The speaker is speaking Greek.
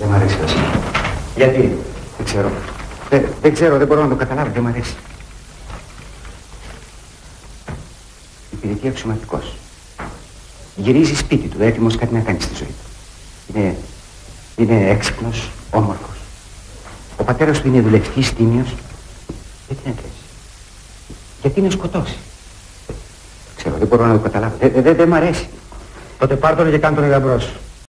Δεν μ' αρέσει, αυτό. Γιατί; Δεν ξέρω. Δεν, δεν ξέρω, δεν μπορώ να το καταλάβω, δεν μ' αρέσει. Υπηρετεί αξιωματικός. Γυρίζει σπίτι του, έτοιμος κάτι να κάνει στη ζωή του. Είναι, είναι έξυπνος, όμορφος. Ο πατέρας του είναι δουλευτής, τίμιος. Ε, Γιατί να κλαίσει. Γιατί είναι σκοτώσει. Ξέρω, δεν μπορώ να το καταλάβω. Ε, ε, δεν, δε μ' αρέσει. Τότε πάρ' τον και κάν' τον γαμπρός σου.